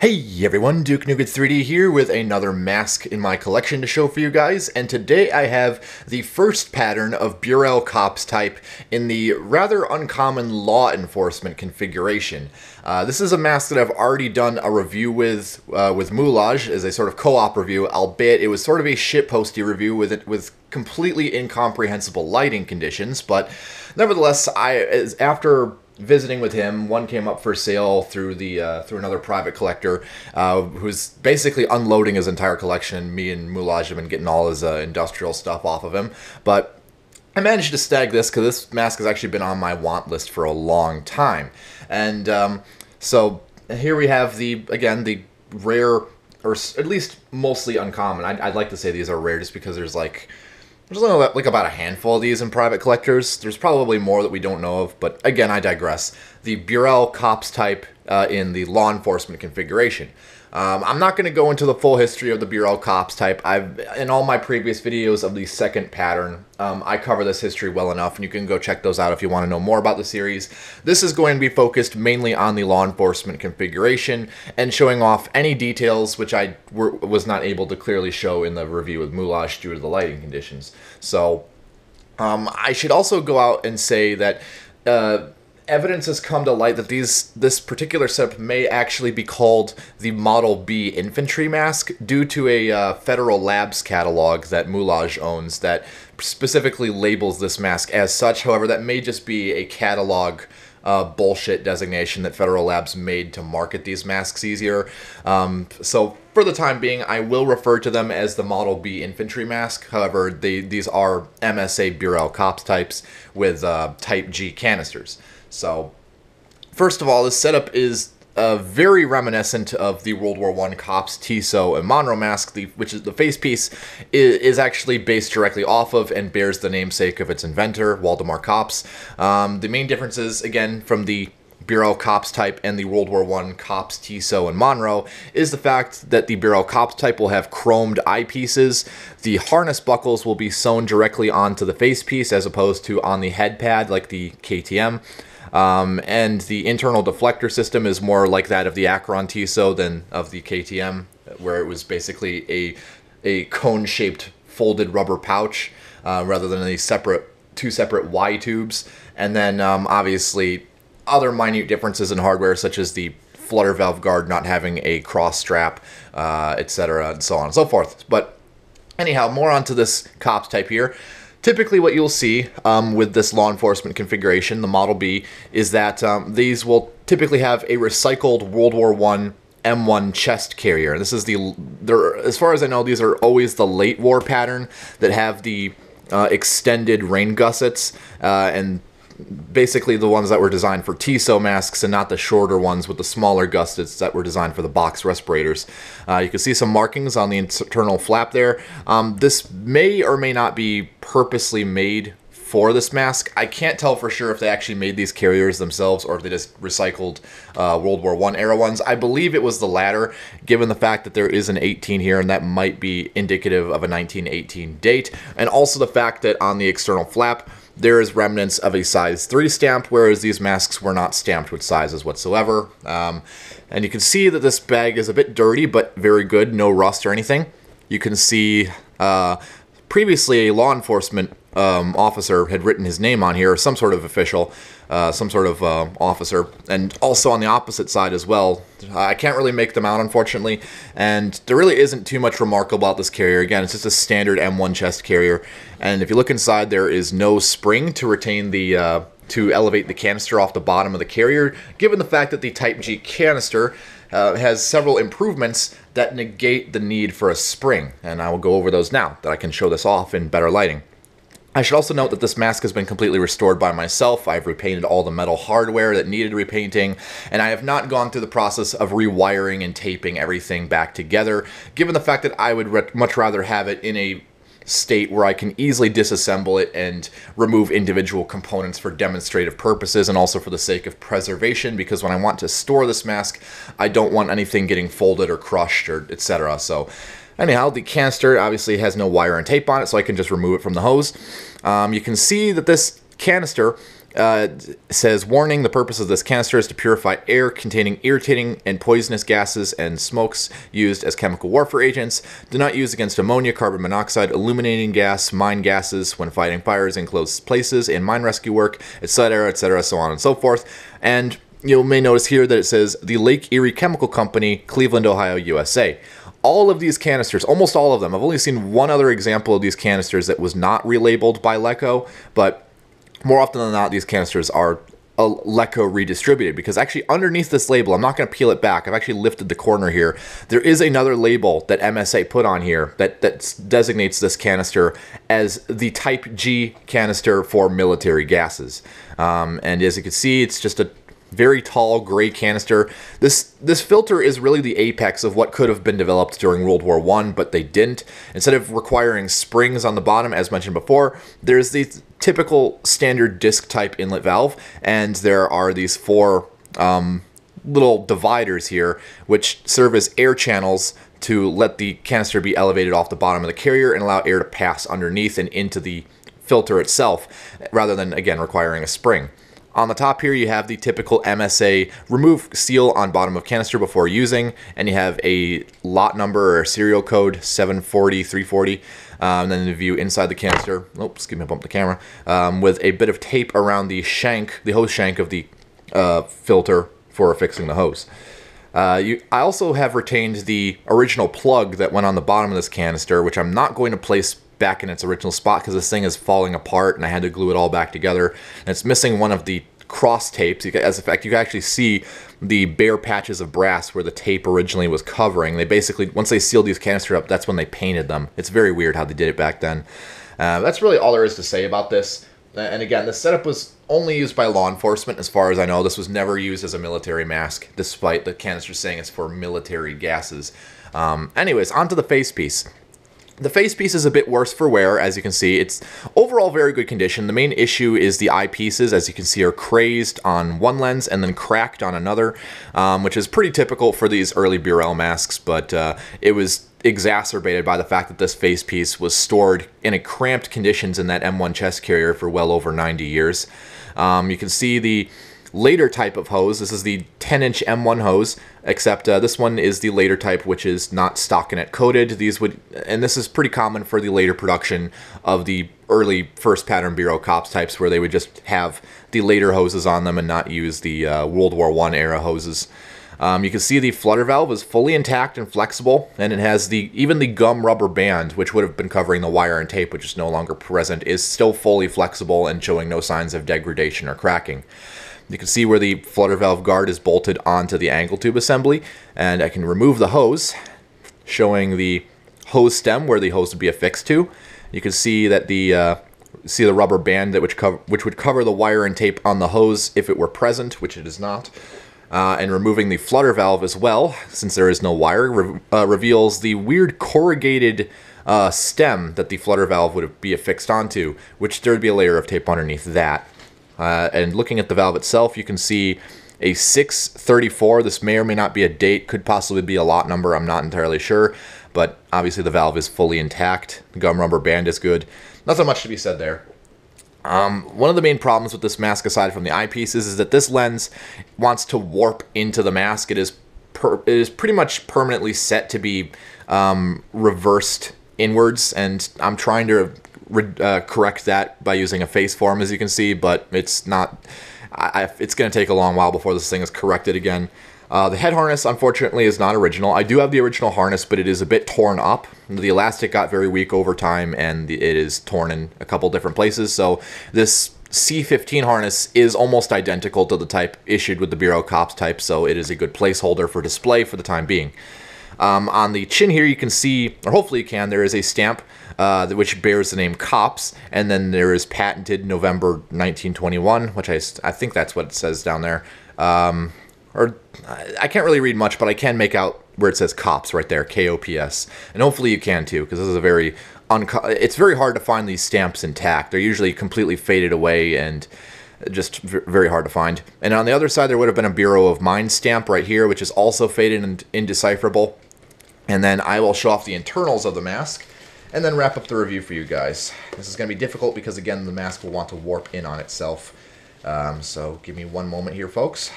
Hey everyone, Duke Nougat 3D here with another mask in my collection to show for you guys, and today I have the first pattern of Burrell Kops type in the rather uncommon law enforcement configuration. Uh, this is a mask that I've already done a review with uh, with Moulage as a sort of co-op review, albeit it was sort of a shitposty review with it with completely incomprehensible lighting conditions, but nevertheless, I after visiting with him. One came up for sale through the uh, through another private collector uh, who's basically unloading his entire collection. Me and Moulage have been getting all his uh, industrial stuff off of him, but I managed to stag this because this mask has actually been on my want list for a long time, and um, so here we have the again the rare or at least mostly uncommon. I'd, I'd like to say these are rare just because there's like there's only like about a handful of these in private collectors. There's probably more that we don't know of, but again, I digress. The Burrell Kops type uh, in the law enforcement configuration. Um, I'm not going to go into the full history of the Burrell Kops type. I've in all my previous videos of the second pattern, um, I cover this history well enough, and you can go check those out if you want to know more about the series. This is going to be focused mainly on the law enforcement configuration and showing off any details which I were, was not able to clearly show in the review with Moulage due to the lighting conditions. So um, I should also go out and say that. Uh, evidence has come to light that these this particular setup may actually be called the Model B infantry mask due to a uh, Federal Labs catalog that Moulage owns that specifically labels this mask as such. However, that may just be a catalog uh, bullshit designation that Federal Labs made to market these masks easier. Um, so for the time being, I will refer to them as the Model B infantry mask. However, they, these are MSA Burrell Kops types with uh, Type G canisters. So, first of all, this setup is uh, very reminiscent of the World War One Kops Tissot and Monroe mask, the, which is the facepiece is, is actually based directly off of and bears the namesake of its inventor, Waldemar Kops. Um, the main differences, again, from the Burrell Kops type and the World War One Kops Tissot and Monroe is the fact that the Burrell Kops type will have chromed eyepieces. The harness buckles will be sewn directly onto the facepiece as opposed to on the head pad like the KTM. Um, and the internal deflector system is more like that of the Akron Tissot than of the KTM, where it was basically a, a cone-shaped folded rubber pouch uh, rather than a separate two separate Y tubes. And then um, obviously other minute differences in hardware, such as the flutter valve guard not having a cross strap, uh, etc., and so on and so forth. But anyhow, more onto this Kops type here. Typically what you'll see um, with this law enforcement configuration, the Model B, is that um, these will typically have a recycled World War I M1 chest carrier. This is the, as far as I know, these are always the late war pattern that have the uh, extended rain gussets, uh, and basically the ones that were designed for Tissot masks and not the shorter ones with the smaller gussets that were designed for the box respirators. Uh, you can see some markings on the internal flap there. Um, this may or may not be purposely made for this mask. I can't tell for sure if they actually made these carriers themselves or if they just recycled uh, World War One era ones. I believe it was the latter, given the fact that there is an 18 here, and that might be indicative of a 1918 date, and also the fact that on the external flap, there is remnants of a size 3 stamp, whereas these masks were not stamped with sizes whatsoever. Um, and you can see that this bag is a bit dirty, but very good, no rust or anything. You can see uh, previously a law enforcement um, officer had written his name on here, some sort of official, uh, some sort of uh, officer, and also on the opposite side as well. I can't really make them out, unfortunately, and there really isn't too much remarkable about this carrier. Again, it's just a standard M1 chest carrier, and if you look inside, there is no spring to retain the uh, to elevate the canister off the bottom of the carrier, given the fact that the Type G canister uh, has several improvements that negate the need for a spring, and I will go over those now, that I can show this off in better lighting. I should also note that this mask has been completely restored by myself. I've repainted all the metal hardware that needed repainting, and I have not gone through the process of rewiring and taping everything back together, given the fact that I would much rather have it in a state where I can easily disassemble it and remove individual components for demonstrative purposes and also for the sake of preservation because when I want to store this mask, I don't want anything getting folded or crushed or etc. So Anyhow, the canister obviously has no wire and tape on it, so I can just remove it from the hose. Um, you can see that this canister uh, says, warning, the purpose of this canister is to purify air containing irritating and poisonous gases and smokes used as chemical warfare agents. Do not use against ammonia, carbon monoxide, illuminating gas, mine gases when fighting fires in closed places, in mine rescue work, etc., etc., so on and so forth. And you may notice here that it says the Lake Erie Chemical Company, Cleveland, Ohio, USA all of these canisters, almost all of them, I've only seen one other example of these canisters that was not relabeled by Leco, but more often than not, these canisters are a Leco redistributed because actually underneath this label, I'm not going to peel it back. I've actually lifted the corner here. There is another label that MSA put on here that, that designates this canister as the Type G canister for military gases. Um, and as you can see, it's just a very tall gray canister. This this filter is really the apex of what could have been developed during World War One, but they didn't. Instead of requiring springs on the bottom, as mentioned before, there's the typical standard disc type inlet valve, and there are these four um, little dividers here, which serve as air channels to let the canister be elevated off the bottom of the carrier and allow air to pass underneath and into the filter itself, rather than again requiring a spring. On the top here, you have the typical MSA remove seal on bottom of canister before using, and you have a lot number or serial code 740, 340. Um, and then the view inside the canister, oops, give me a bump the camera, um, with a bit of tape around the shank, the hose shank of the uh, filter for fixing the hose. Uh, you, I also have retained the original plug that went on the bottom of this canister, which I'm not going to place back in its original spot because this thing is falling apart and I had to glue it all back together. And it's missing one of the cross tapes. As a fact, you can actually see the bare patches of brass where the tape originally was covering. They basically, once they sealed these canisters up, that's when they painted them. It's very weird how they did it back then. Uh, that's really all there is to say about this. And again, the setup was only used by law enforcement, as far as I know. This was never used as a military mask, despite the canister saying it's for military gases. Um, anyways, onto the face piece. The face piece is a bit worse for wear, as you can see. It's overall very good condition. The main issue is the eyepieces, as you can see, are crazed on one lens and then cracked on another, um, which is pretty typical for these early Burrell masks, but uh, it was exacerbated by the fact that this face piece was stored in a cramped conditions in that M1 chest carrier for well over 90 years. Um, you can see the later type of hose. This is the 10 inch M1 hose, except uh, this one is the later type, which is not stockinette coated. These would, and this is pretty common for the later production of the early first pattern Burrell Kops types, where they would just have the later hoses on them and not use the uh, World War One era hoses. Um, you can see the flutter valve is fully intact and flexible, and it has the even the gum rubber band, which would have been covering the wire and tape, which is no longer present, is still fully flexible and showing no signs of degradation or cracking. You can see where the flutter valve guard is bolted onto the angle tube assembly, and I can remove the hose, showing the hose stem where the hose would be affixed to. You can see that the uh, see the rubber band that which cover which would cover the wire and tape on the hose if it were present, which it is not. Uh, and removing the flutter valve as well, since there is no wire, re uh, reveals the weird corrugated uh, stem that the flutter valve would be affixed onto, which there would be a layer of tape underneath that. Uh, and looking at the valve itself, you can see a 634. This may or may not be a date, could possibly be a lot number, I'm not entirely sure. But obviously the valve is fully intact. The gum rubber band is good. Nothing much to be said there. Um, one of the main problems with this mask, aside from the eyepieces, is that this lens wants to warp into the mask. It is it is pretty much permanently set to be um, reversed inwards, and I'm trying to uh, correct that by using a face form, as you can see, but it's not. I, it's going to take a long while before this thing is corrected again. Uh, the head harness, unfortunately, is not original. I do have the original harness, but it is a bit torn up. The elastic got very weak over time, and it is torn in a couple different places. So this C15 harness is almost identical to the type issued with the Burrell Kops type, so it is a good placeholder for display for the time being. Um, on the chin here, you can see, or hopefully you can, there is a stamp uh, which bears the name KOPS, and then there is patented November 1921, which I, I think that's what it says down there. Um, or I can't really read much, but I can make out where it says KOPS right there, K-O-P-S, and hopefully you can too, because this is a very it's very hard to find these stamps intact. They're usually completely faded away and just very hard to find. And on the other side, there would have been a Bureau of Mines stamp right here, which is also faded and indecipherable. And then I will show off the internals of the mask and then wrap up the review for you guys. This is going to be difficult because, again, the mask will want to warp in on itself. Um, so give me one moment here, folks.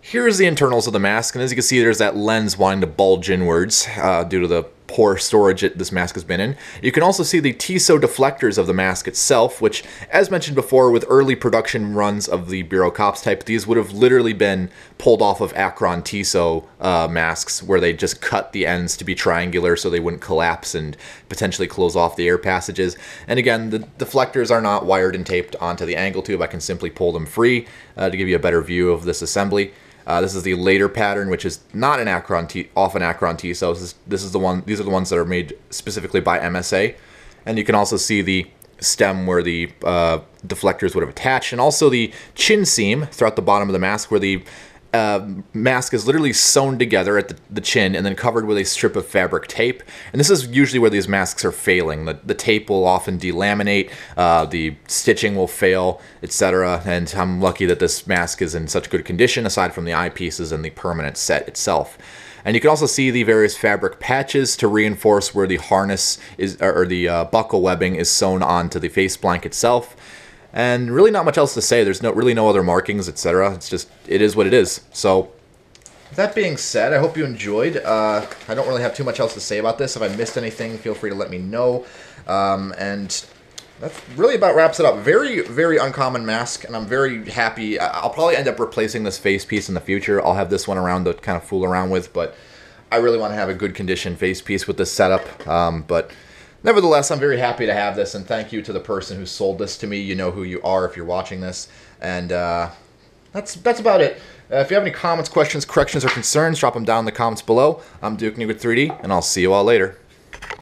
Here's the internals of the mask, and as you can see, there's that lens wanting to bulge inwards uh, due to the poor storage it, this mask has been in. You can also see the Tissot deflectors of the mask itself, which, as mentioned before, with early production runs of the Burrell Kops type, these would have literally been pulled off of Akron Tissot uh, masks, where they just cut the ends to be triangular so they wouldn't collapse and potentially close off the air passages. And again, the deflectors are not wired and taped onto the angle tube. I can simply pull them free uh, to give you a better view of this assembly. Uh, this is the later pattern, which is not an Akron T, off an Akron T. So this is, this is the one. These are the ones that are made specifically by MSA, and you can also see the stem where the uh, deflectors would have attached, and also the chin seam throughout the bottom of the mask where the uh, mask is literally sewn together at the, the, chin and then covered with a strip of fabric tape. And this is usually where these masks are failing. The, the tape will often delaminate, uh, the stitching will fail, etc. And I'm lucky that this mask is in such good condition aside from the eyepieces and the permanent set itself. And you can also see the various fabric patches to reinforce where the harness is, or the uh, buckle webbing is sewn onto the face blank itself. And really not much else to say. There's no really no other markings, etc. It's just, it is what it is. So, that being said, I hope you enjoyed. Uh, I don't really have too much else to say about this. If I missed anything, feel free to let me know. Um, and that really about wraps it up. Very, very uncommon mask, and I'm very happy. I'll probably end up replacing this face piece in the future. I'll have this one around to kind of fool around with, but I really want to have a good condition face piece with this setup. Um, but nevertheless, I'm very happy to have this, and thank you to the person who sold this to me. You know who you are if you're watching this, and uh, that's that's about it. Uh, if you have any comments, questions, corrections, or concerns, drop them down in the comments below. I'm Duke Nugget 3D, and I'll see you all later.